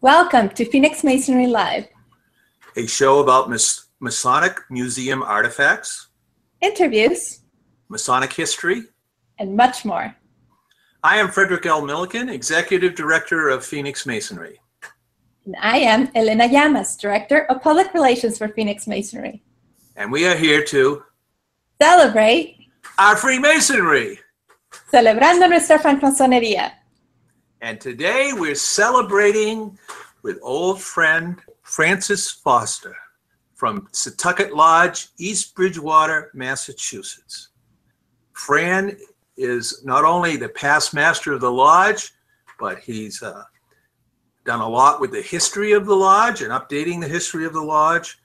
Welcome to Phoenix Masonry Live, a show about Mas- Masonic Museum artifacts, interviews, Masonic history. and much more. I am Frederick L. Milliken, Executive Director of Phoenix Masonry. And I am Elena Llamas, Director of Public Relations for Phoenix Masonry. And we are here to Celebrate our Freemasonry. celebrando nuestra francmasonería. And today we're celebrating with old friend Francis Foster from Satucket Lodge, East Bridgewater, Massachusetts. Fran is not only the past master of the lodge, but he's uh, done a lot with the history of the lodge and updating the history of the lodge.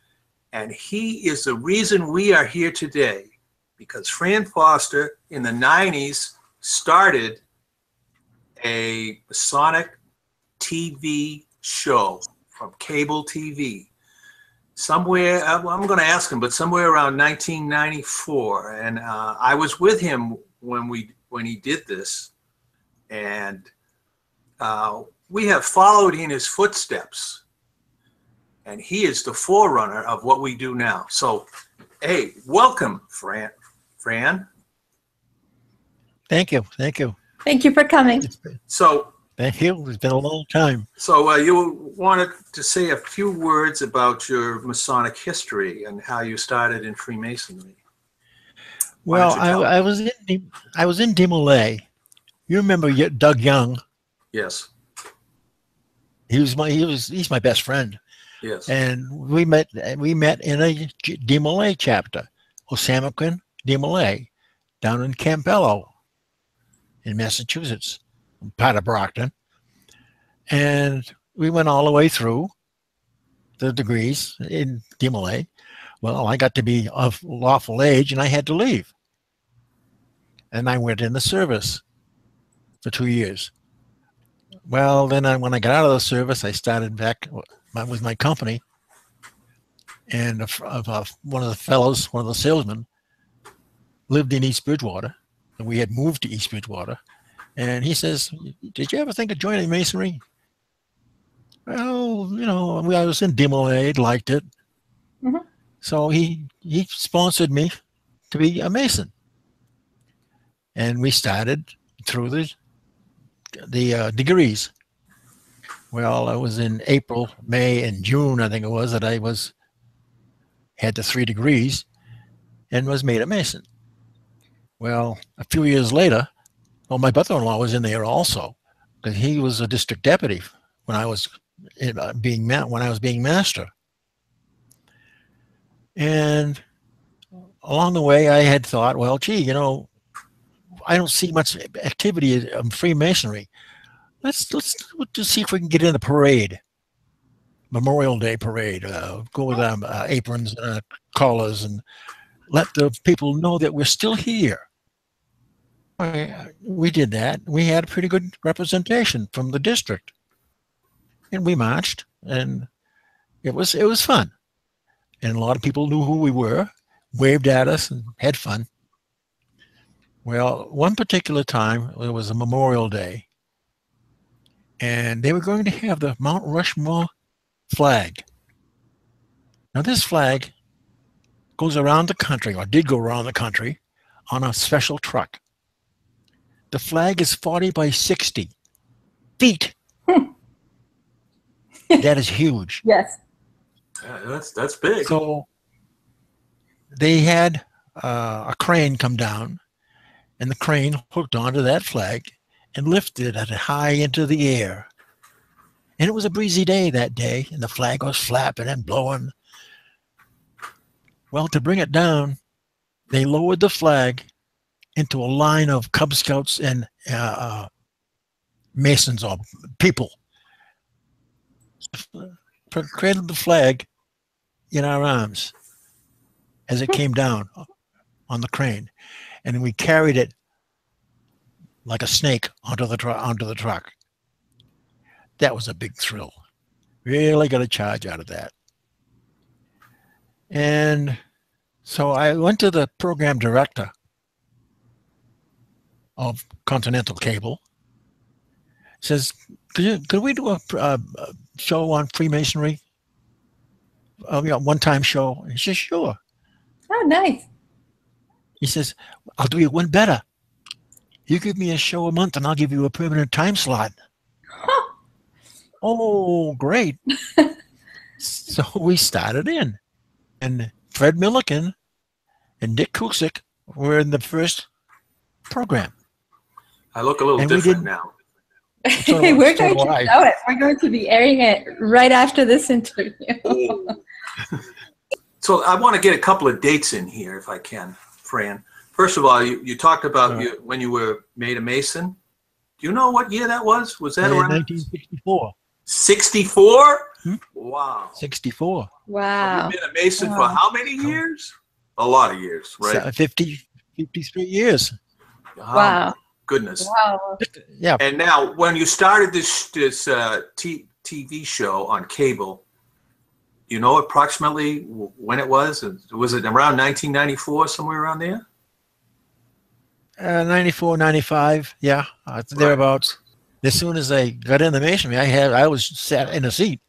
And he is the reason we are here today because Fran Foster in the 90s started a Masonic TV show from cable TV. Somewhere, uh, I'm going to ask him, but somewhere around 1994, and uh, I was with him when we when he did this, and uh, we have followed in his footsteps, and he is the forerunner of what we do now. So, hey, welcome, Fran. Fran. Thank you. Thank you. Thank you for coming. So, thank you. It's been a long time. So uh, you wanted to say a few words about your Masonic history and how you started in Freemasonry. Why Well, I, I was in De- I was in DeMolay. You remember Doug Young? Yes, He was my he was he's my best friend, yes. and we met we met in a DeMolay chapter, Osamokin DeMolay, down in Campello, in Massachusetts, part of Brockton, and we went all the way through the degrees in DeMolay. Well, I got to be of lawful age, and I had to leave. and I went in the service for two years. Well, then I, when I got out of the service, I started back with my company, and one of the fellows, one of the salesmen, lived in East Bridgewater, we had moved to East Bridgewater, and he says, "Did you ever think of joining masonry?" Well, you know, we- I was in DeMolay, liked it, Mhm. so he he sponsored me to be a mason, and we started through the the uh, degrees. Well, it was in April, May, and June, I think it was, that I was had the three degrees and was made a mason. Well, a few years later, well, my brother-in-law was in there also because he was a district deputy when I was being when I was being master. And along the way, I had thought, well, gee, you know, I don't see much activity in Freemasonry. Let's let's just see if we can get in the parade, Memorial Day parade. Uh, go with um, uh, aprons and uh, collars, and let the people know that we're still here. Oh, we did that. We had a pretty good representation from the district, and we marched, and it was it was fun, and a lot of people knew who we were, waved at us, and had fun. Well, one particular time it was a Memorial Day, and they were going to have the Mount Rushmore flag. Now, this flag goes around the country, or did go around the country, on a special truck. The flag is 40 by 60 feet. that is huge. Yes. Yeah, that's that's big. So they had uh, a crane come down, and the crane hooked onto that flag and lifted it high into the air. And it was a breezy day that day, and the flag was flapping and blowing. Well, to bring it down, they lowered the flag into a line of Cub Scouts and uh, uh, Masons or people. Cradled the flag in our arms as it came down on the crane, and we carried it like a snake onto the onto the truck. That was a big thrill. Really got a charge out of that. And so I went to the program director of Continental Cable. Says, could, you, could we do a, a, show on Freemasonry? Uh, you know, one-time show. He says, sure. Oh, nice. He says, I'll do you one better. You give me a show a month and I'll give you a permanent time slot. Huh. Oh, great. so we started in. And Fred Milliken and Dick Kusick were in the first program. I look a little And we different did- now. So do- We're so going to I. show it. We're going to be airing it right after this interview. So I want to get a couple of dates in here if I can, Fran. First of all, you, you talked about Sure. you, when you were made a Mason. Do you know what year that was? Was that In around 1964. 64? Hmm? Wow. 64. Wow. You've been a Mason for how many years? A lot of years, right? So 50, 53 years. Oh, Wow. Goodness. Wow. Yeah. And now, when you started this this uh, t- TV show on cable, you know approximately when it was? Was it around 1994, somewhere around there? Uh, 94, 95. Yeah. Uh, thereabouts. As soon as I got in the masonry, I had I was sat in a seat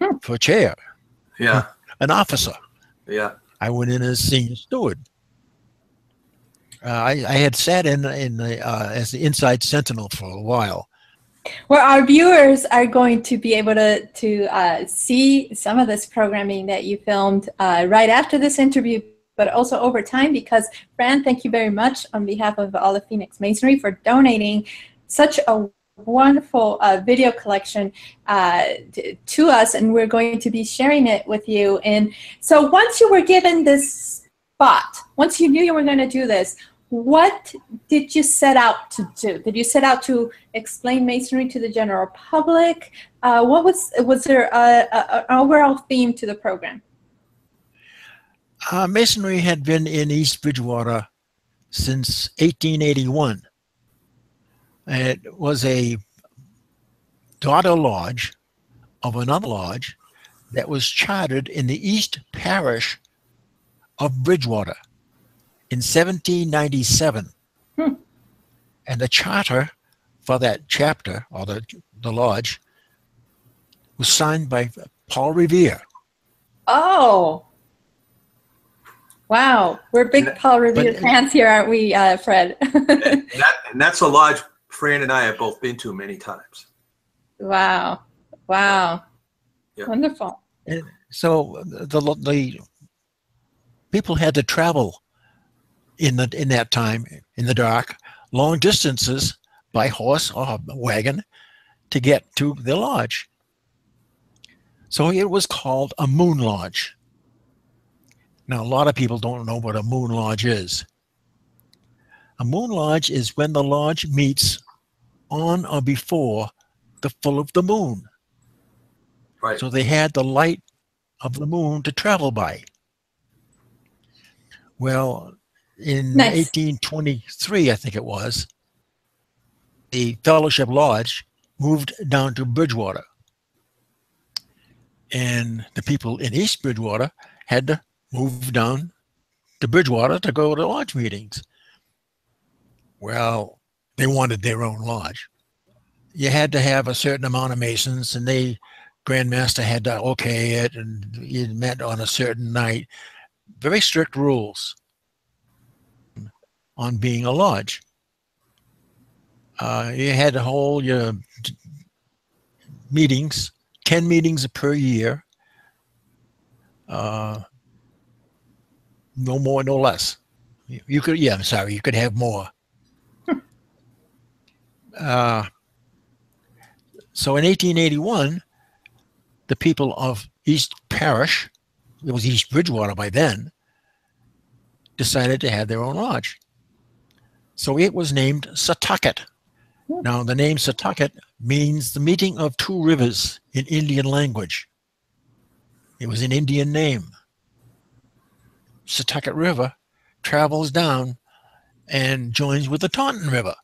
Hmm. for a chair, Yeah, an officer. yeah. I went in as senior steward. Uh, I, I had sat in in the, uh, as the inside sentinel for a while. Well, our viewers are going to be able to to uh, see some of this programming that you filmed uh, right after this interview, but also over time. Because Fran, thank you very much on behalf of all of Phoenix Masonry for donating such a wonderful uh, video collection uh, to us, and we're going to be sharing it with you. And so, once you were given this spot, once you knew you were going to do this, what did you set out to do? Did you set out to explain masonry to the general public? Uh, what was was there an overall theme to the program? Uh, masonry had been in East Bridgewater since 1881. It was a daughter lodge of another lodge that was chartered in the East Parish of Bridgewater in 1797. Hmm. And the charter for that chapter or the, the lodge was signed by Paul Revere. Oh, wow! We're big But- Paul Revere but- fans here, aren't we, uh, Fred? And, that, and that's a lodge Fran and I have both been to many times. wow! Wow! Yeah. Wonderful. so the the people had to travel in the in that time in the dark long distances by horse or wagon to get to the lodge so it was called a moon lodge now a lot of people don't know what a moon lodge is a moon lodge is when the lodge meets on or before the full of the moon Right. so they had the light of the moon to travel by. Well, in Nice. 1823, I think it was, the Fellowship Lodge moved down to Bridgewater. And the people in East Bridgewater had to move down to Bridgewater to go to lodge meetings. Well, they wanted their own lodge. You had to have a certain amount of Masons, and they grandmaster had to okay it and it met on a certain night. Very strict rules on being a lodge. Uh, you had to hold your meetings 10 meetings per year. Uh, no more no less. You, you could yeah i'm sorry you could have more uh, so in 1881 the people of East Parish, it was East Bridgewater by then, decided to have their own lodge. So it was named Satucket. Now, the name Satucket means the meeting of two rivers in Indian language. It was an Indian name. Satucket River travels down and joins with the Taunton River.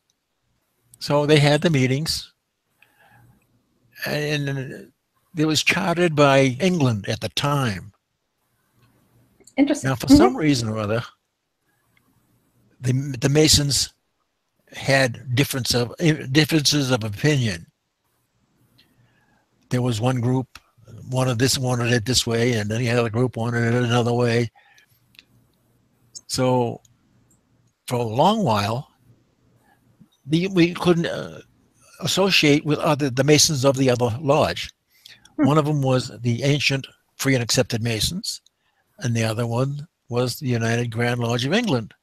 So they had the meetings. And it was chartered by England at the time. Interesting. Now, for Mhm. some reason or other, the the Masons had difference of differences of opinion. there was one group wanted this wanted it this way, and then the other group wanted it another way. So for a long while, the, we couldn't uh, associate with other the Masons of the other lodge. Hmm. One of them was the ancient Free and Accepted Masons, and the other one was the United Grand Lodge of England.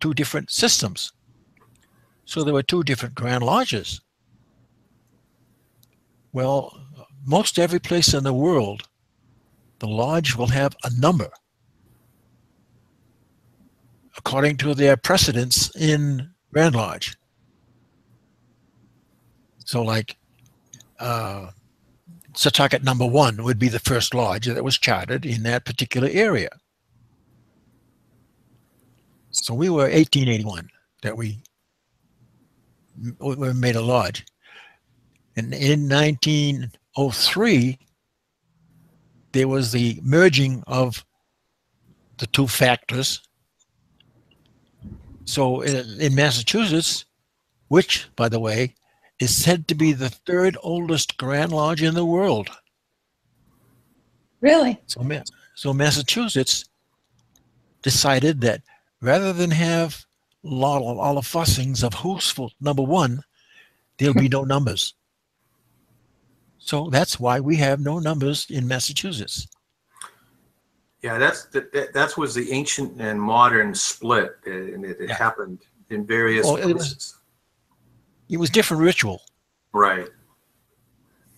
Two different systems. So there were two different Grand Lodges. Well, most every place in the world, the lodge will have a number according to their precedence in Grand Lodge. So, like, uh, Satucket number one would be the first lodge that was chartered in that particular area. So we were 1881 that we, we made a lodge. And in 1903, there was the merging of the two factors. So in, in Massachusetts, which, by the way, is said to be the third oldest Grand Lodge in the world. Really? So, so Massachusetts decided that rather than have all, all the fussings of who's for number one, there'll be no numbers. So that's why we have no numbers in Massachusetts. Yeah, that's that, that that's was the ancient and modern split, uh, and it, it Yeah. happened in various Well, it was- places. It was different ritual. Right.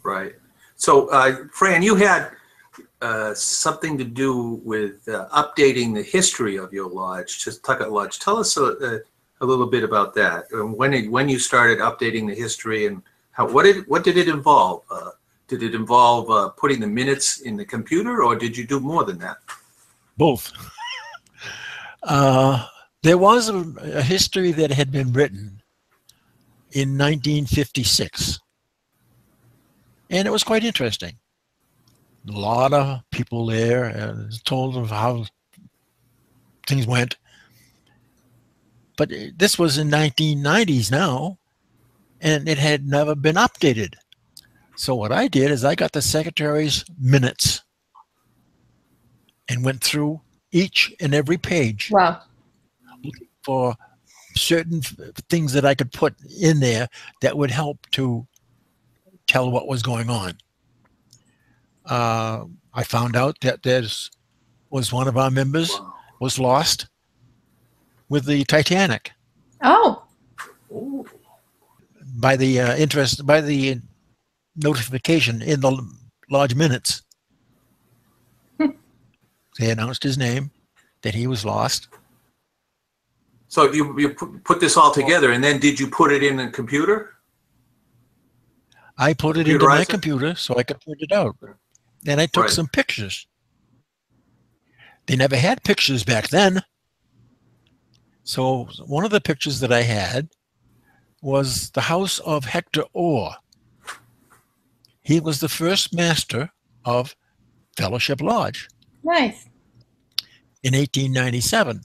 Right. So, uh, Fran, you had uh, something to do with uh, updating the history of your lodge, just Tucket Lodge. Tell us a, a, a little bit about that. When it, when you started updating the history and how what did what did it involve? Uh, did it involve uh, putting the minutes in the computer, or did you do more than that? Both. uh, there was a, a history that had been written in 1956, and it was quite interesting. A lot of people there and told of how things went. But this was in 1990s now, and it had never been updated. So what I did is I got the secretary's minutes and went through each and every page Wow. for certain things that I could put in there that would help to tell what was going on. Uh, I found out that there's was one of our members was lost with the Titanic Oh, by the uh, interest by the notification in the lodge minutes. They announced his name, that he was lost. So you you pu- put this all together, and then did you put it in a computer? I put it into my it? computer so I could print it out. And I took Right. some pictures. They never had pictures back then. So one of the pictures that I had was the house of Hector Orr. He was the first master of Fellowship Lodge nice. in 1897.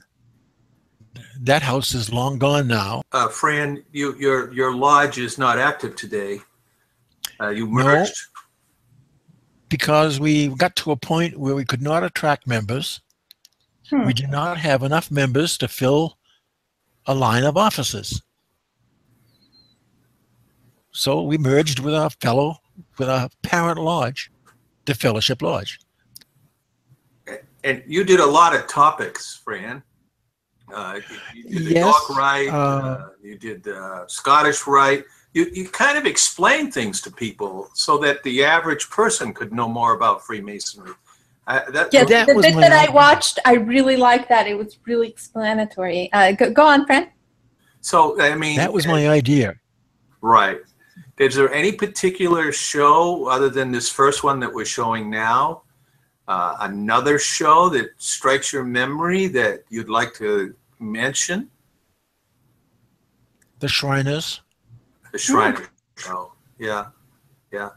That house is long gone now. Uh, Fran, you, your, your lodge is not active today. Uh, you merged. because we got to a point where we could not attract members. Hmm. We did not have enough members to fill a line of offices. So we merged with our fellow, with our parent lodge, the Fellowship Lodge. And you did a lot of topics, Fran. Uh, you, you did the Yes, dog rite, uh, uh, you did uh, Scottish Rite. You, you kind of explained things to people so that the average person could know more about Freemasonry. Uh, that, Yeah, that the was bit that I watched, I really liked that. It was really explanatory. Uh, go, go on, Fran. So, I mean, That was my idea. Right. Is there any particular show other than this first one that we're showing now? Uh, another show that strikes your memory that you'd like to mention? The Shriners. The Shriner Oh, Yeah. Yeah.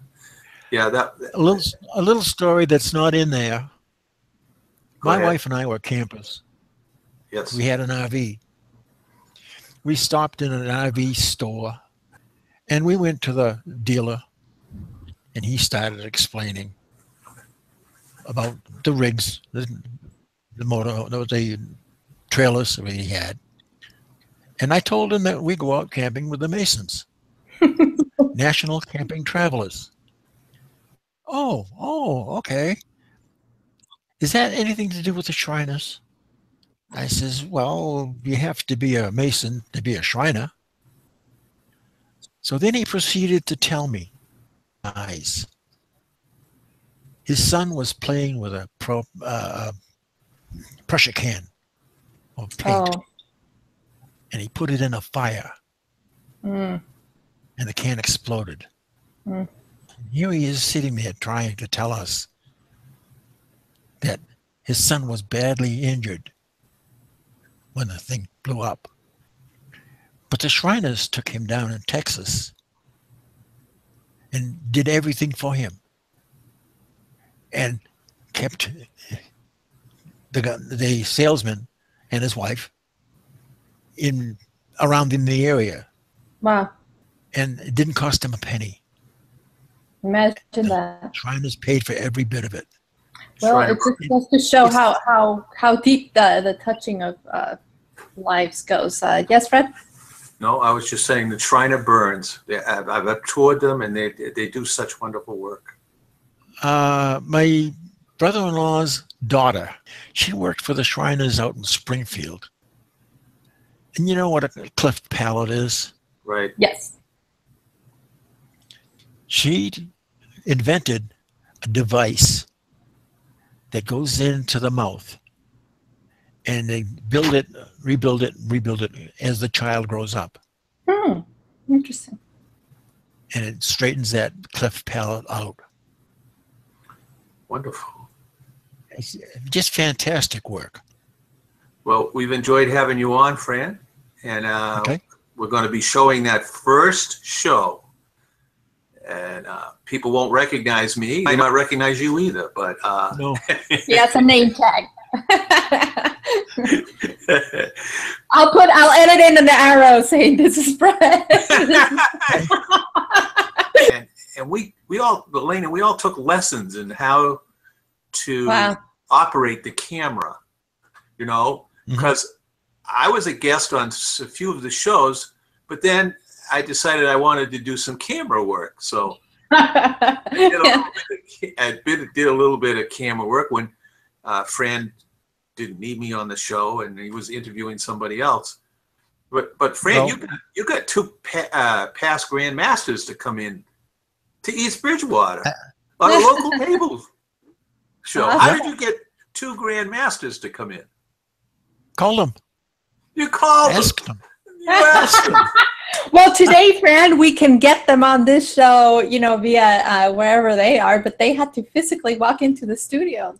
Yeah. That. A little, a little story that's not in there. My ahead. wife and I were campers. Yes. We had an RV. We stopped in an RV store and we went to the dealer and he started explaining about the rigs, the, the motor, the trailers that he had. And I told him that we go out camping with the Masons, National Camping Travelers. Oh, oh, okay. Is that anything to do with the Shriners? I says, well, you have to be a Mason to be a Shriner. So then he proceeded to tell me, eyes. His son was playing with a pro, uh, pressure can of paint, Oh. and he put it in a fire, Mm. and the can exploded. Mm. Here he is sitting there trying to tell us that his son was badly injured when the thing blew up. But the Shriners took him down in Texas and did everything for him and kept the the salesman and his wife in around in the area Wow. and it didn't cost him a penny Imagine that. Shriners paid for every bit of it Well, Shrine- it just goes to show how how how deep the the touching of uh, lives goes. Uh, yes, Fred. No, I was just saying the Shriner Burns. They, I've, I've toured them, and they they do such wonderful work. Uh, my brother-in-law's daughter she worked for the Shriners out in Springfield and you know what a cleft palate is Right. Yes. she invented a device that goes into the mouth and they build it rebuild it rebuild it as the child grows up Hmm. Interesting. and it straightens that cleft palate out Wonderful. it's just fantastic work Well, we've enjoyed having you on, Fran, and uh, Okay. we're going to be showing that first show. And uh, people won't recognize me. I might not recognize you either, but uh, no Yeah, it's a name tag. I'll put. I'll edit in an arrow saying this is Fred. and, and we we all, Elena, we all took lessons in how to wow. operate the camera. You know, Mhm. because I was a guest on a few of the shows, but then I decided I wanted to do some camera work. So I did a little bit of, I did, did a little bit of camera work when uh, Fran didn't need me on the show and he was interviewing somebody else. But but Fran, No. you got, you got two pa- uh, past grandmasters to come in to East Bridgewater on a local cable show. How did you get two grandmasters to come in? call them You called them. ask them You asked them. well, today, Fran, we can get them on this show, you know, via uh, wherever they are, but they had to physically walk into the studio.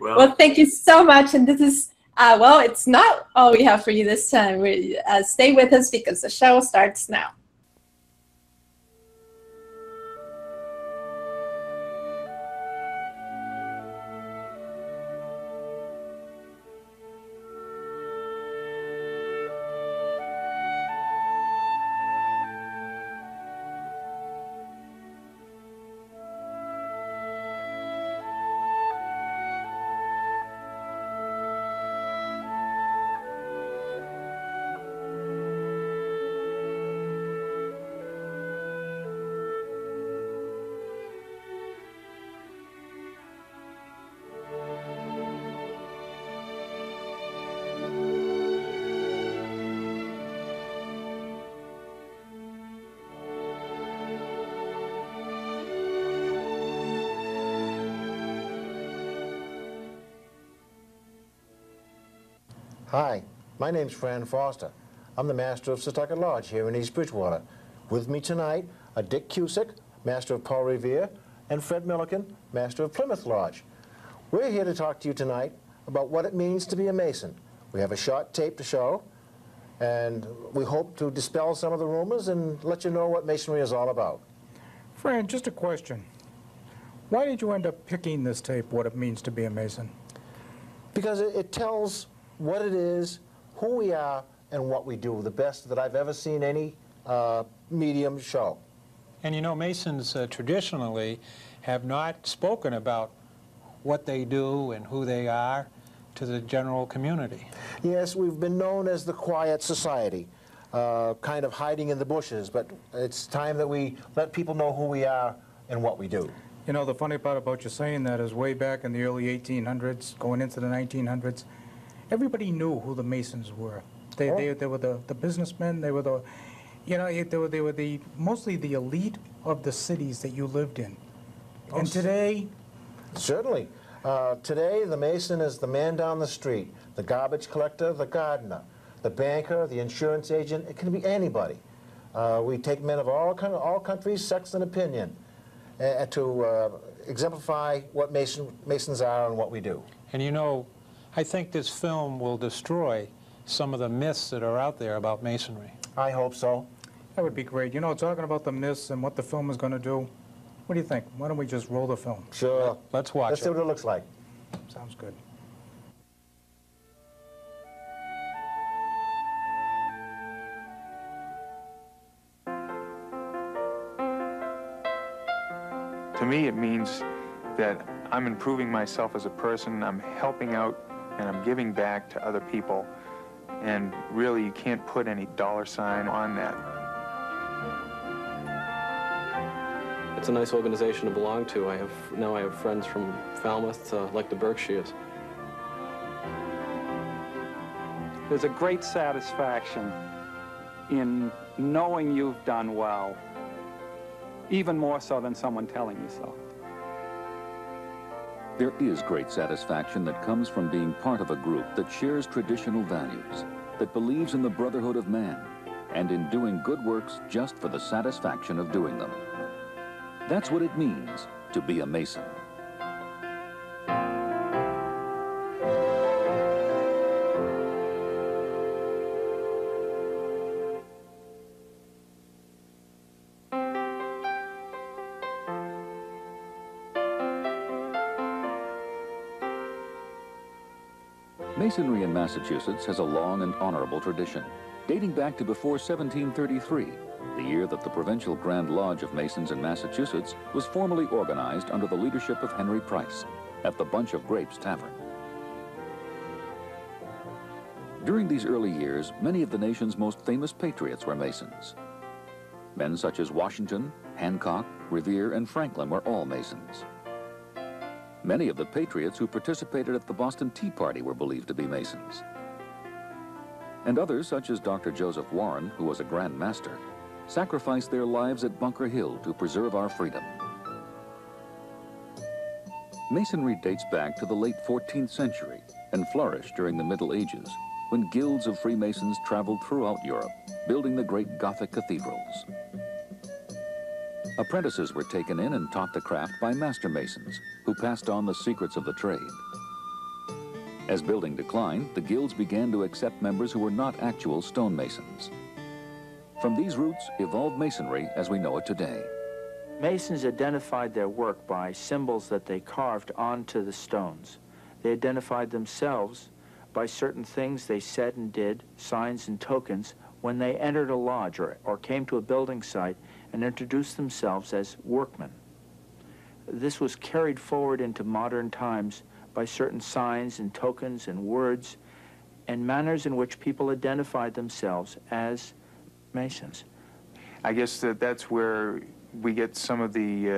Well, Well, thank you so much. And this is, uh, well, it's not all we have for you this time. We, uh, stay with us because the show starts now. My name's Fran Foster. I'm the master of Satucket Lodge here in East Bridgewater. With me tonight are Dick Cusick, master of Paul Revere, and Fred Milliken, master of Plymouth Lodge. We're here to talk to you tonight about what it means to be a Mason. We have a short tape to show, and we hope to dispel some of the rumors and let you know what Masonry is all about. Fran, just a question. Why did you end up picking this tape, what it means to be a Mason? Because it, it tells what it is, who we are, and what we do. The best that I've ever seen any uh, medium show. And you know, Masons uh, traditionally have not spoken about what they do and who they are to the general community. Yes, we've been known as the quiet society, uh, kind of hiding in the bushes, but it's time that we let people know who we are and what we do. You know, the funny part about you saying that is way back in the early 1800s, going into the 1900s, everybody knew who the Masons were. They, Oh. they, they were the, the businessmen, they were the, you know, they were, they were the, mostly the elite of the cities that you lived in. Oh, And today, Certainly. Uh, today, the Mason is the man down the street, the garbage collector, the gardener, the banker, the insurance agent. It can be anybody. Uh, we take men of all, kind all countries, sex, and opinion uh, to uh, exemplify what Mason, Masons are and what we do. And you know, I think this film will destroy some of the myths that are out there about Masonry. I hope so. that would be great. You know, talking about the myths and what the film is going to do, what do you think? Why don't we just roll the film? Sure. Let's watch Let's see what it looks like. Sounds good. To me, it means that I'm improving myself as a person, I'm helping out, and I'm giving back to other people. And really, you can't put any dollar sign on that. It's a nice organization to belong to. I have now I have friends from Falmouth, uh, like the Berkshires. There's a great satisfaction in knowing you've done well, even more so than someone telling you so. There is great satisfaction that comes from being part of a group that shares traditional values, that believes in the brotherhood of man, and in doing good works just for the satisfaction of doing them. That's what it means to be a Mason. Masonry in Massachusetts has a long and honorable tradition, dating back to before 1733, the year that the Provincial Grand Lodge of Masons in Massachusetts was formally organized under the leadership of Henry Price at the Bunch of Grapes Tavern. During these early years, many of the nation's most famous patriots were Masons. Men such as Washington, Hancock, Revere, and Franklin were all Masons. Many of the patriots who participated at the Boston Tea Party were believed to be Masons. And others, such as Dr. Joseph Warren, who was a Grand Master, sacrificed their lives at Bunker Hill to preserve our freedom. Masonry dates back to the late 14th century and flourished during the Middle Ages, when guilds of Freemasons traveled throughout Europe, building the great Gothic cathedrals. Apprentices were taken in and taught the craft by master masons, who passed on the secrets of the trade. As building declined, the guilds began to accept members who were not actual stonemasons. From these roots evolved masonry as we know it today. Masons identified their work by symbols that they carved onto the stones. They identified themselves by certain things they said and did, signs and tokens, when they entered a lodge or, or came to a building site and introduced themselves as workmen. This was carried forward into modern times by certain signs and tokens and words and manners in which people identified themselves as Masons. I guess that that's where we get some of the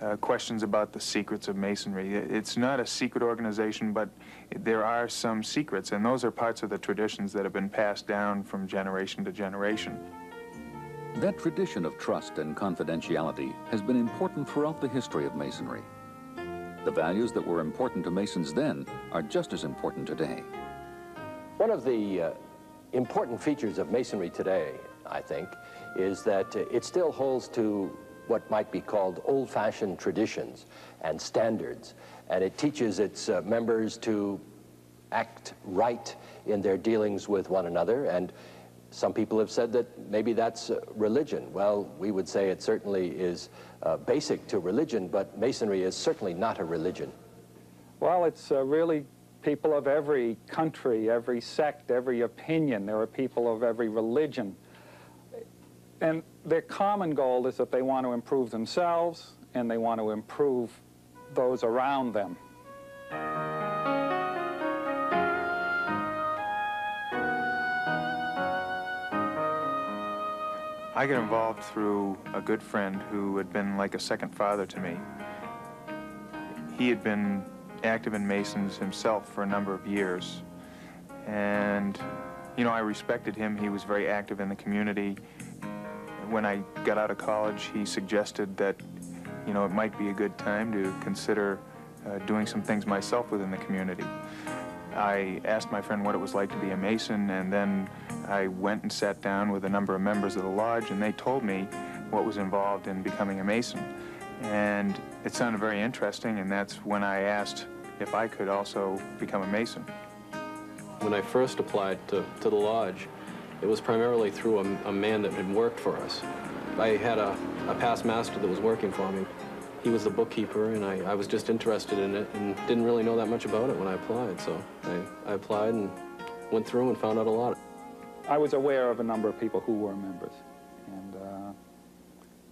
uh, uh, questions about the secrets of Masonry. It's not a secret organization, but there are some secrets, and those are parts of the traditions that have been passed down from generation to generation. That tradition of trust and confidentiality has been important throughout the history of Masonry. The values that were important to Masons then are just as important today. One of the uh, important features of Masonry today, I think, is that uh, it still holds to what might be called old-fashioned traditions and standards, and it teaches its uh, members to act right in their dealings with one another, and some people have said that maybe that's uh, religion. Well, we would say it certainly is uh, basic to religion, but Masonry is certainly not a religion. Well, it's uh, really people of every country, every sect, every opinion. There are people of every religion. And their common goal is that they want to improve themselves and they want to improve those around them. I got involved through a good friend who had been like a second father to me. He had been active in Masons himself for a number of years. And, you know, I respected him. He was very active in the community. When I got out of college, he suggested that, you know, it might be a good time to consider uh, doing some things myself within the community. I asked my friend what it was like to be a Mason, and then I went and sat down with a number of members of the lodge, and they told me what was involved in becoming a Mason. And it sounded very interesting, and that's when I asked if I could also become a Mason. When I first applied to, to the lodge, it was primarily through a, a man that had worked for us. I had a, a past master that was working for me. He was the bookkeeper, and I, I was just interested in it and didn't really know that much about it when I applied. So I, I applied and went through and found out a lot. I was aware of a number of people who were members and uh,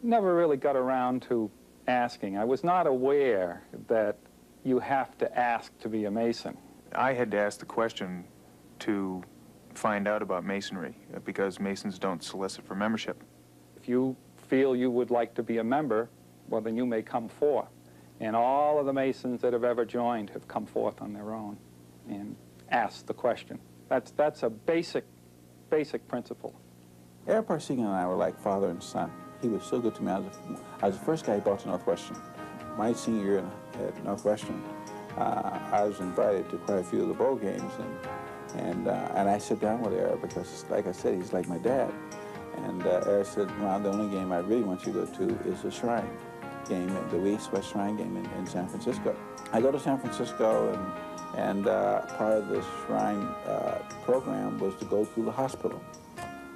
never really got around to asking. I was not aware that you have to ask to be a Mason. I had to ask the question to find out about Masonry uh, because Masons don't solicit for membership. If you feel you would like to be a member, well, then you may come forth. And all of the Masons that have ever joined have come forth on their own and asked the question. That's, that's a basic, basic principle. Ara Parseghian and I were like father and son. He was so good to me. I was, I was the first guy he brought to Northwestern. My senior year at Northwestern, uh, I was invited to quite a few of the bowl games, and and uh, and I sat down with Ara because, like I said, he's like my dad. And uh, Ara said, "Well, the only game I really want you to go to is the Shrine game, at the East West Shrine game in, in San Francisco." I go to San Francisco, and and uh, part of the Shrine uh, program was to go through the hospital.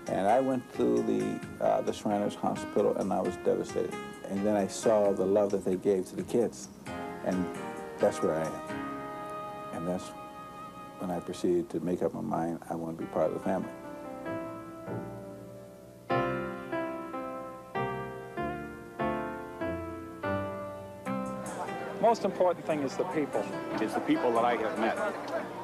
And I went through the, uh, the Shriners Hospital and I was devastated. And then I saw the love that they gave to the kids. And that's where I am. And that's when I proceeded to make up my mind I want to be part of the family. Most important thing is the people. It's the people that I have met.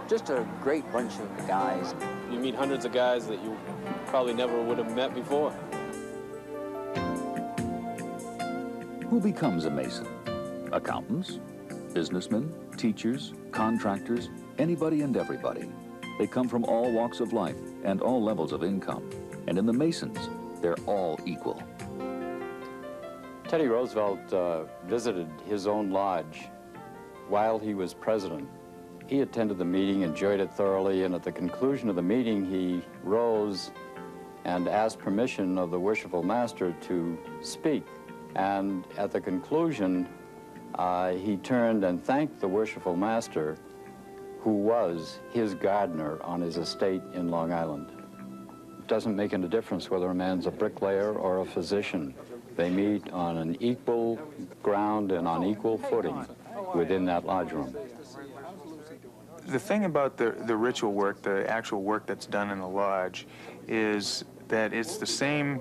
Just a great bunch of guys. You meet hundreds of guys that you probably never would have met before. Who becomes a Mason? Accountants, businessmen, teachers, contractors, anybody and everybody. They come from all walks of life and all levels of income. And in the Masons, they're all equal. Teddy Roosevelt uh, visited his own lodge while he was president. He attended the meeting, enjoyed it thoroughly, and at the conclusion of the meeting, he rose and asked permission of the worshipful master to speak. And at the conclusion, uh, he turned and thanked the worshipful master, who was his gardener on his estate in Long Island. It doesn't make any difference whether a man's a bricklayer or a physician. They meet on an equal ground and on equal footing within that lodge room. The thing about the, the ritual work, the actual work that's done in the lodge, is that it's the same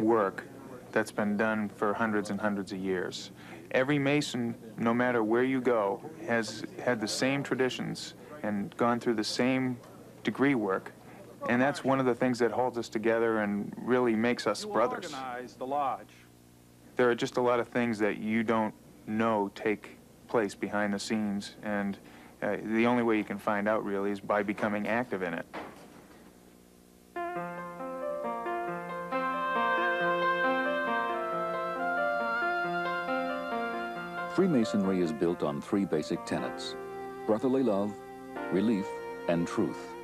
work that's been done for hundreds and hundreds of years. Every Mason, no matter where you go, has had the same traditions and gone through the same degree work. And that's one of the things that holds us together and really makes us You brothers. There are just a lot of things that you don't know take place behind the scenes, and uh, the only way you can find out really is by becoming active in it. Freemasonry is built on three basic tenets brotherly love, relief, and truth.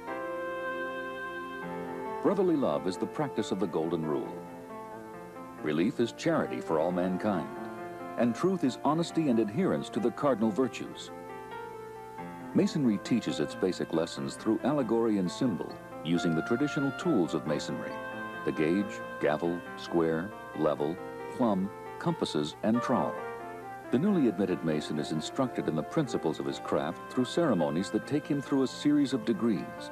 Brotherly love is the practice of the Golden Rule. Relief is charity for all mankind. And truth is honesty and adherence to the cardinal virtues. Masonry teaches its basic lessons through allegory and symbol, using the traditional tools of Masonry the gauge, gavel, square, level, plumb, compasses, and trowel. The newly admitted Mason is instructed in the principles of his craft through ceremonies that take him through a series of degrees.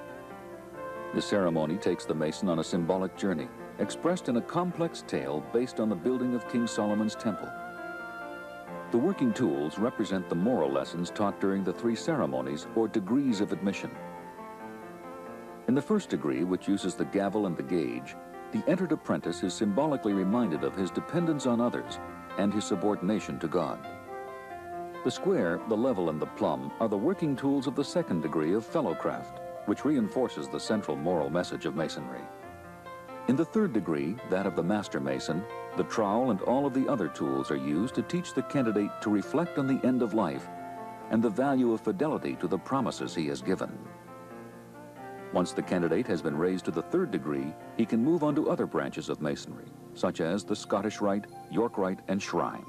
The ceremony takes the Mason on a symbolic journey, expressed in a complex tale based on the building of King Solomon's temple. The working tools represent the moral lessons taught during the three ceremonies or degrees of admission. In the first degree, which uses the gavel and the gauge, the entered apprentice is symbolically reminded of his dependence on others and his subordination to God. The square, the level, and the plumb are the working tools of the second degree of fellowcraft, which reinforces the central moral message of Masonry. In the third degree, that of the Master Mason, the trowel and all of the other tools are used to teach the candidate to reflect on the end of life and the value of fidelity to the promises he has given. Once the candidate has been raised to the third degree, he can move on to other branches of Masonry, such as the Scottish Rite, York Rite, and Shrine.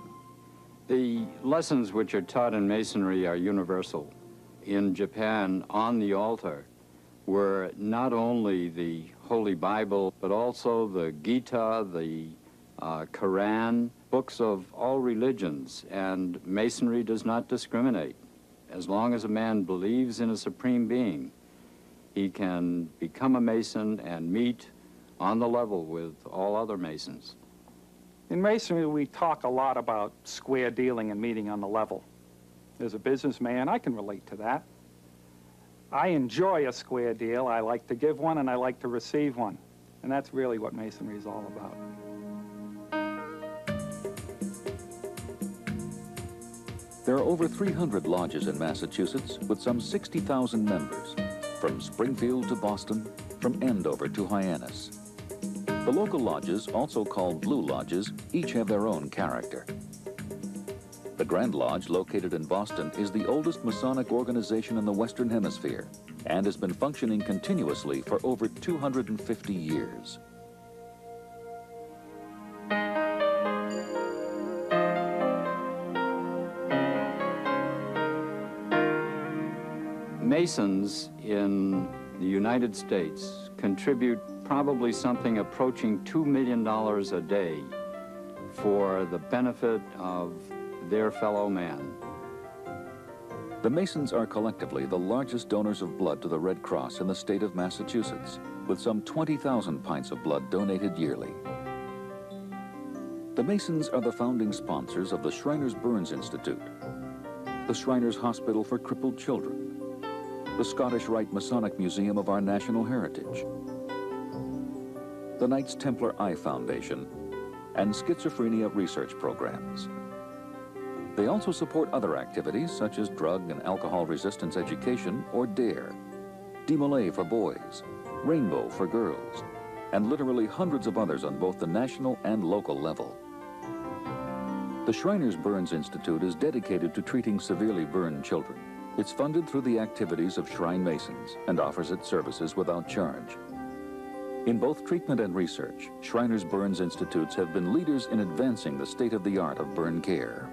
The lessons which are taught in Masonry are universal. In Japan, on the altar, were not only the Holy Bible, but also the Gita, the uh, Quran, books of all religions, and Masonry does not discriminate. As long as a man believes in a supreme being, he can become a Mason and meet on the level with all other Masons. In Masonry, we talk a lot about square dealing and meeting on the level. As a businessman, I can relate to that. I enjoy a square deal. I like to give one and I like to receive one. And that's really what Masonry is all about. There are over 300 lodges in Massachusetts with some 60,000 members, from Springfield to Boston, from Andover to Hyannis. The local lodges, also called Blue Lodges, each have their own character. The Grand Lodge, located in Boston, is the oldest Masonic organization in the Western Hemisphere and has been functioning continuously for over 250 years. Masons in the United States contribute probably something approaching $2 million a day for the benefit of their fellow man. The Masons are collectively the largest donors of blood to the Red Cross in the state of Massachusetts, with some 20,000 pints of blood donated yearly. The Masons are the founding sponsors of the Shriners Burns Institute, the Shriners Hospital for Crippled Children, the Scottish Rite Masonic Museum of our National Heritage, the Knights Templar Eye Foundation, and schizophrenia research programs. They also support other activities such as drug and alcohol resistance education or DARE, DeMolay for boys, Rainbow for girls, and literally hundreds of others on both the national and local level. The Shriners Burns Institute is dedicated to treating severely burned children. It's funded through the activities of Shrine Masons and offers its services without charge. In both treatment and research, Shriners Burns Institutes have been leaders in advancing the state-of-the-art of burn care.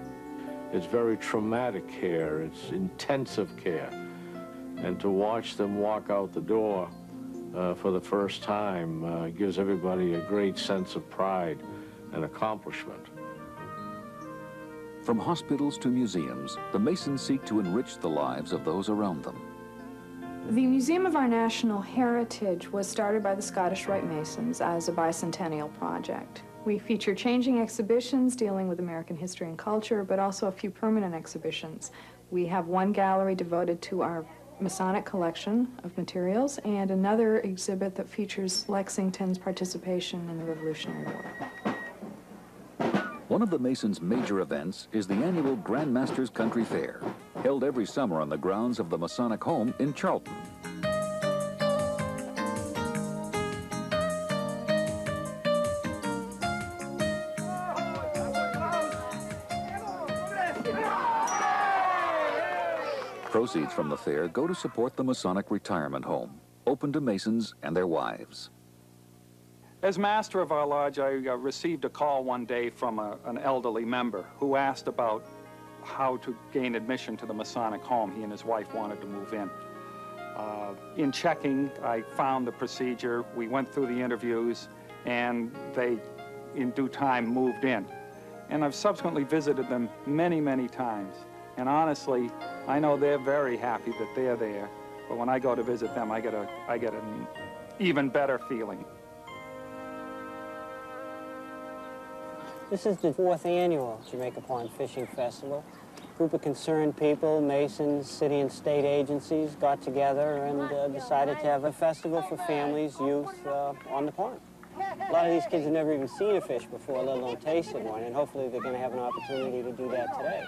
It's very traumatic care, it's intensive care. And to watch them walk out the door uh, for the first time uh, gives everybody a great sense of pride and accomplishment. From hospitals to museums, the Masons seek to enrich the lives of those around them. The Museum of Our National Heritage was started by the Scottish Rite Masons as a bicentennial project. We feature changing exhibitions dealing with American history and culture, but also a few permanent exhibitions. We have one gallery devoted to our Masonic collection of materials and another exhibit that features Lexington's participation in the Revolutionary War. One of the Masons' major events is the annual Grand Masters Country Fair, held every summer on the grounds of the Masonic Home in Charlton. Proceeds from the fair go to support the Masonic Retirement Home, open to Masons and their wives. As master of our lodge, I uh, received a call one day from a, an elderly member who asked about how to gain admission to the Masonic home. He and his wife wanted to move in. Uh, in checking, I found the procedure. We went through the interviews, and they, in due time, moved in. And I've subsequently visited them many, many times. And honestly, I know they're very happy that they're there. But when I go to visit them, I get, a, I get an even better feeling. This is the fourth annual Jamaica Pond Fishing Festival. group of concerned people, masons, city and state agencies got together and uh, decided to have a festival for families, youth uh, on the pond. A lot of these kids have never even seen a fish before, let alone tasted one, and hopefully they're going to have an opportunity to do that today.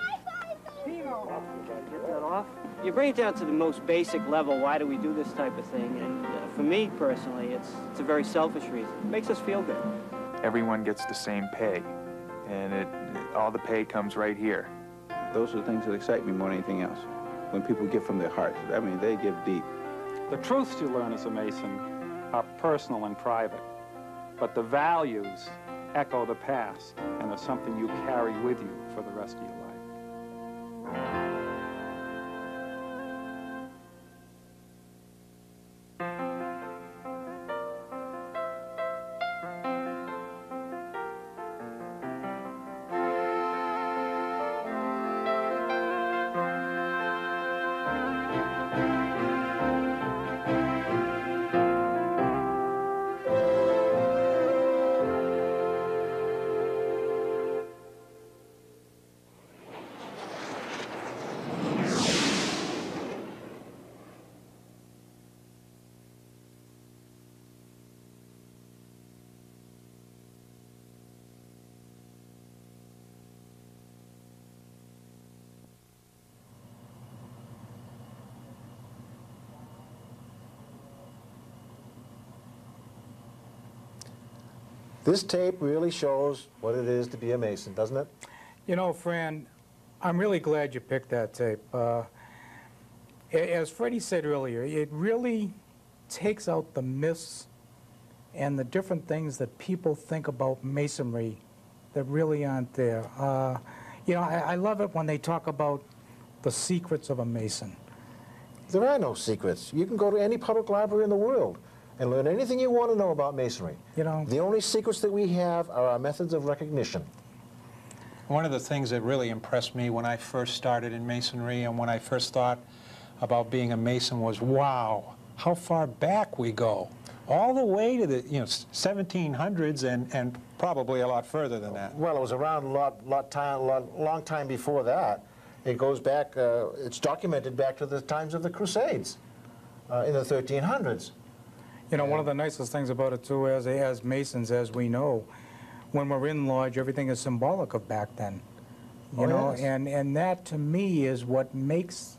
Get that off. You bring it down to the most basic level, why do we do this type of thing? And uh, for me personally, it's, it's a very selfish reason. It makes us feel good. Everyone gets the same pay, and it, all the pay comes right here. Those are the things that excite me more than anything else. When people give from their hearts. I mean, they give deep. The truths you learn as a Mason are personal and private, but the values echo the past and are something you carry with you for the rest of your life. Bye. This tape really shows what it is to be a Mason, doesn't it? You know, Fran, I'm really glad you picked that tape. Uh, as Freddie said earlier, it really takes out the myths and the different things that people think about masonry that really aren't there. Uh, you know, I, I love it when they talk about the secrets of a mason. There are no secrets. You can go to any public library in the world and learn anything you want to know about masonry. You know, the only secrets that we have are our methods of recognition. One of the things that really impressed me when I first started in masonry and when I first thought about being a mason was, wow, how far back we go. All the way to the you know 1700s and, and probably a lot further than that. Well, it was around a lot, lot time, lot, long time before that. It goes back, uh, it's documented back to the times of the Crusades uh, in the 1300s. You know, one of the nicest things about it too, as as Masons, as we know, when we're in lodge, everything is symbolic of back then. You Oh, know, yes. and and that to me is what makes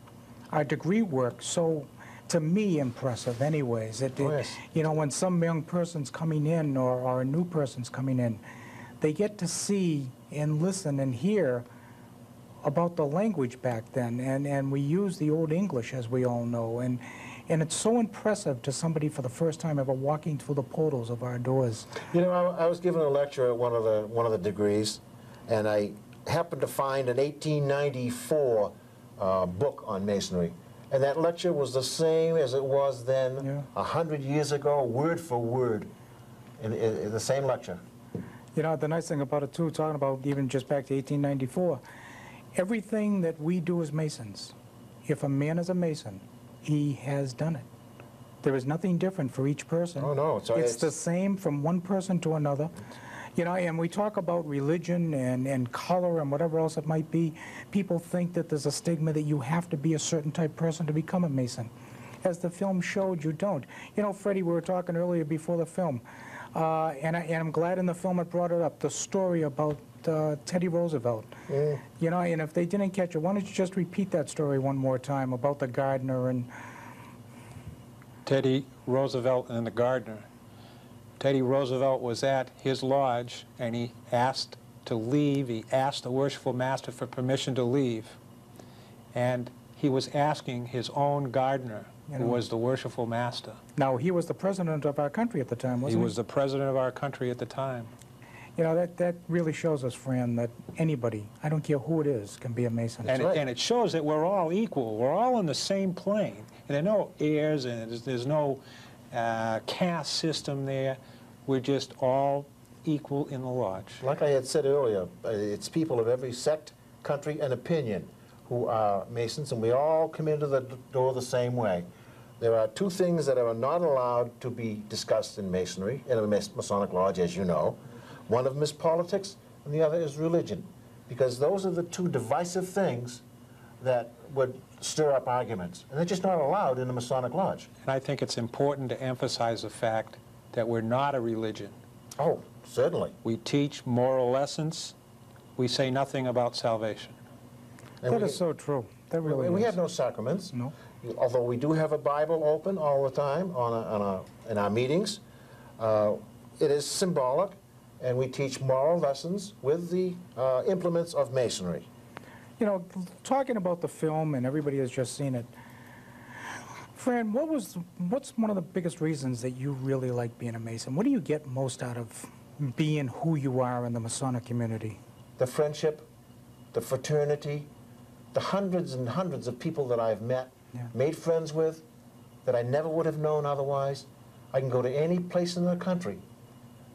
our degree work so, to me, impressive. Anyways, it, Oh, it- you know, when some young person's coming in or, or a new person's coming in, they get to see and listen and hear about the language back then, and, and we use the Old English, as we all know, and, and it's so impressive to somebody for the first time ever walking through the portals of our doors. You know, I, I was given a lecture at one of the one of the degrees, and I happened to find an 1894 uh, book on masonry, and that lecture was the same as it was then, a hundred years ago, word for word, in, in, in the same lecture. You know, the nice thing about it, too, talking about even just back to 1894, everything that we do as Masons, if a man is a Mason, he has done it. There is nothing different for each person. Oh, no, so it's, it's- the same from one person to another. You know, and we talk about religion and, and color and whatever else it might be. People think that there's a stigma that you have to be a certain type person to become a Mason. As the film showed, you don't. You know, Freddie, we were talking earlier before the film, uh, and, I, and I'm glad in the film it brought it up, the story about uh, Teddy Roosevelt. You know, and if they didn't catch it, why don't you just repeat that story one more time about the gardener and Teddy Roosevelt and the gardener. Teddy Roosevelt was at his lodge and he asked to leave. He asked the worshipful master for permission to leave. And he was asking his own gardener, You who was the worshipful master. Now, he was the president of our country at the time, wasn't he? he? was the president of our country at the time. You know, that, that really shows us, Fran, that anybody, I don't care who it is, can be a Mason. And it, and it shows that we're all equal. We're all on the same plane. And there are no heirs and there's, there's no uh, caste system there. We're just all equal in the lodge. Like I had said earlier, uh, it's people of every sect, country, and opinion who are Masons, and we all come into the door the same way. There are two things that are not allowed to be discussed in Masonry, in a Masonic lodge, as you know. One of them is politics, and the other is religion, because those are the two divisive things that would stir up arguments, and they're just not allowed in the Masonic Lodge. And I think it's important to emphasize the fact that we're not a religion. Oh, certainly. We teach moral lessons. We say nothing about salvation. And That we- is so true. That really and we is. have no sacraments. No. Although we do have a Bible open all the time on, a, on a, in our meetings, uh, it is symbolic, and we teach moral lessons with the uh, implements of masonry. You know, talking about the film, and everybody has just seen it. Fran, what was what's one of the biggest reasons that you really like being a Mason? What do you get most out of being who you are in the Masonic community? The friendship, the fraternity, the hundreds and hundreds of people that I've met, made friends with, that I never would have known otherwise. I can go to any place in the country,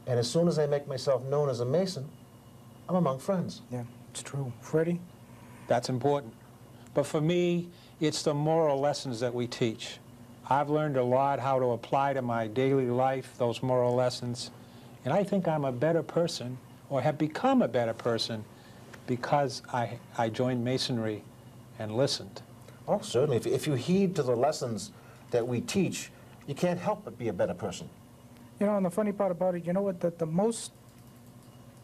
and as soon as I make myself known as a Mason, I'm among friends. Yeah, it's true. Freddie? That's important. But for me, it's the moral lessons that we teach. I've learned a lot how to apply to my daily life those moral lessons. And I think I'm a better person, or have become a better person, because I, I joined Masonry and listened. Oh, certainly. If, if you heed to the lessons that we teach, you can't help but be a better person. You know, and the funny part about it, you know what, the, the most,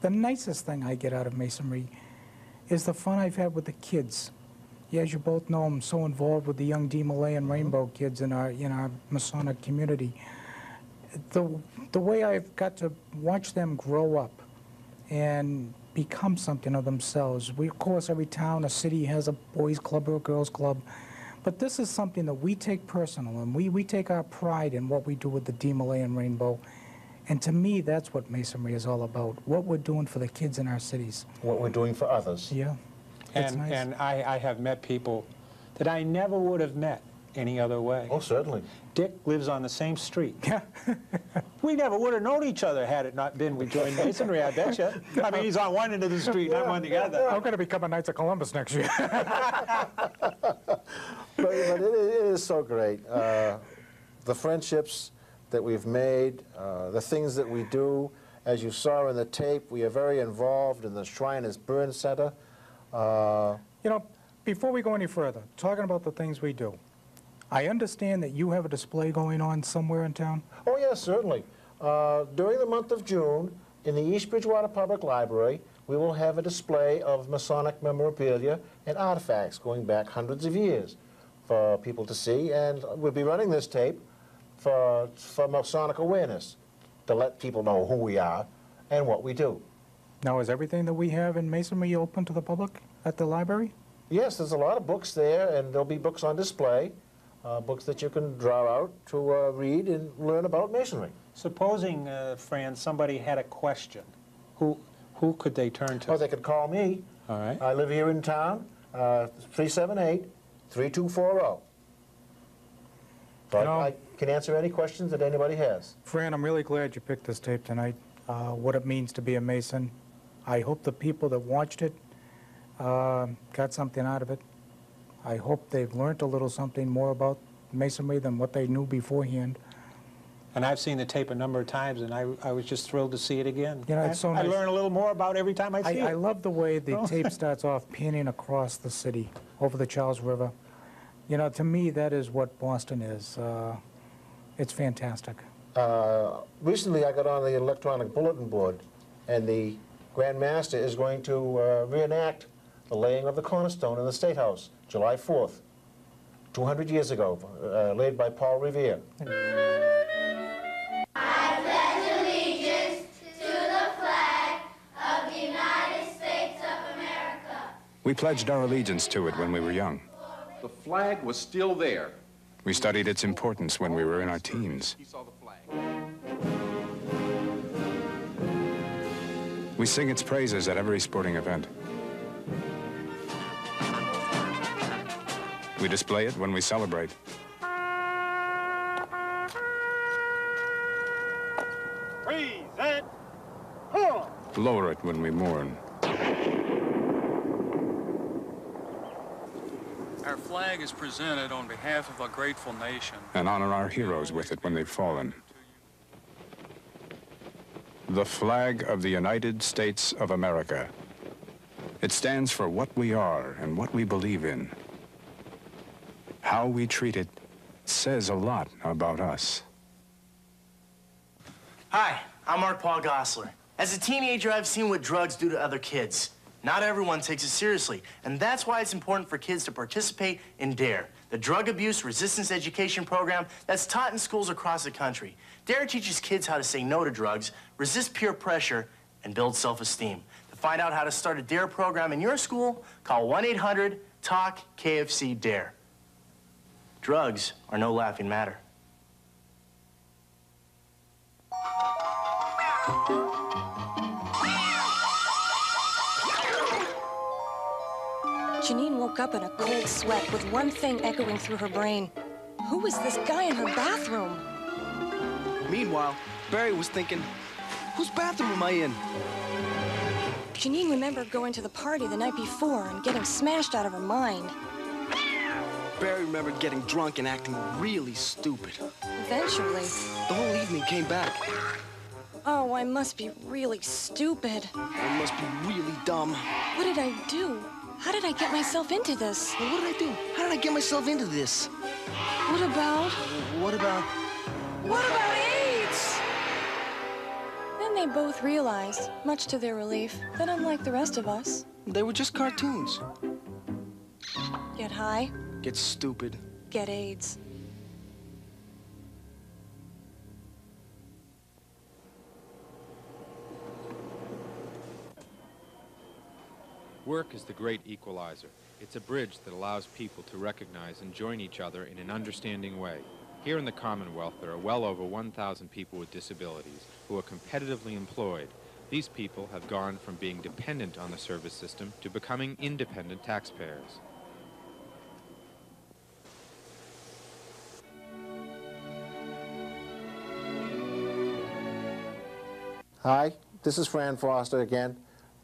the nicest thing I get out of Masonry is the fun I've had with the kids. Yeah, as you both know, I'm so involved with the young DeMolay and mm-hmm. Rainbow kids in our, in our Masonic community. The, the way I've got to watch them grow up and become something of themselves. We, of course, every town or city has a boys' club or a girls' club. But this is something that we take personal, and we, we take our pride in what we do with the DeMolay and Rainbow. And to me, that's what Masonry is all about, what we're doing for the kids in our cities. What we're doing for others. Yeah. It's And, nice. and I, I have met people that I never would have met any other way. Oh, certainly. Dick lives on the same street. Yeah. we never would have known each other had it not been we joined Masonry, I bet you. I mean, he's on one end of the street, I'm on the other. I'm going to become a Knights of Columbus next year. but, but it, it is so great. Uh, the friendships that we've made, uh, the things that we do. As you saw in the tape, we are very involved in the Shriners Burn Center. Uh, You know, before we go any further, talking about the things we do, I understand that you have a display going on somewhere in town. Oh, yes, certainly. Uh, during the month of June, in the East Bridgewater Public Library, we will have a display of Masonic memorabilia and artifacts going back hundreds of years for people to see, and we'll be running this tape for, for Masonic awareness, to let people know who we are and what we do. Now, is everything that we have in Masonry open to the public at the library? Yes, there's a lot of books there, and there'll be books on display, uh, books that you can draw out to uh, read and learn about Masonry. Supposing, uh, Fran, somebody had a question, who, who could they turn to? Oh, they could call me. All right. I live here in town, uh, 378 3240. But You know- I can answer any questions that anybody has. Fran, I'm really glad you picked this tape tonight, uh, what it means to be a Mason. I hope the people that watched it uh, got something out of it. I hope they've learned a little something more about Masonry than what they knew beforehand. And I've seen the tape a number of times, and I, I was just thrilled to see it again. You know, it's so I- nice. I learn a little more about every time I see I, I love the way the tape starts off panning across the city over the Charles River. You know, to me, that is what Boston is. Uh, it's fantastic. Uh, recently, I got on the electronic bulletin board, and the Grand Master is going to uh, reenact the laying of the cornerstone in the State House, July 4th, 200 years ago, uh, laid by Paul Revere. allegiance to the flag of the United States of America We pledged our allegiance to it when we were young. The flag was still there. We studied its importance when we were in our teens. He saw the flag. We sing its praises at every sporting event. We display it when we celebrate. Present. Huh. Lower it when we mourn. Our flag is presented on behalf of a grateful nation. and honor our heroes with it when they've fallen. The flag of the United States of America. It stands for what we are and what we believe in. How we treat it says a lot about us. Hi, I'm Mark Paul Gosselaar. As a teenager, I've seen what drugs do to other kids. Not everyone takes it seriously, and that's why it's important for kids to participate in DARE, the Drug Abuse Resistance Education Program that's taught in schools across the country. DARE teaches kids how to say no to drugs, resist peer pressure, and build self-esteem. To find out how to start a DARE program in your school, call 1-800-TALK-KFC-DARE. Drugs are no laughing matter. Janine woke up in a cold sweat with one thing echoing through her brain. Who was this guy in her bathroom? Meanwhile, Barry was thinking, whose bathroom am I in? Janine remembered going to the party the night before and getting smashed out of her mind. Barry remembered getting drunk and acting really stupid. Eventually, The whole evening came back. oh, I must be really stupid. I must be really dumb. What did I do? How did I get myself into this? Well, what did I do? How did I get myself into this? What about... What about... What about AIDS? Then they both realized, much to their relief, that unlike the rest of us, They were just cartoons. get high, Get stupid. get AIDS. Work is the great equalizer. It's a bridge that allows people to recognize and join each other in an understanding way. Here in the Commonwealth, there are well over 1,000 people with disabilities who are competitively employed. These people have gone from being dependent on the service system to becoming independent taxpayers. Hi, this is Fran Foster again.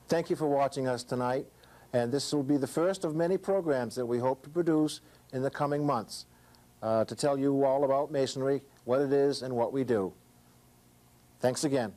Thank you for watching us tonight, and this will be the first of many programs that we hope to produce in the coming months uh, to tell you all about Masonry, what it is, and what we do. Thanks again.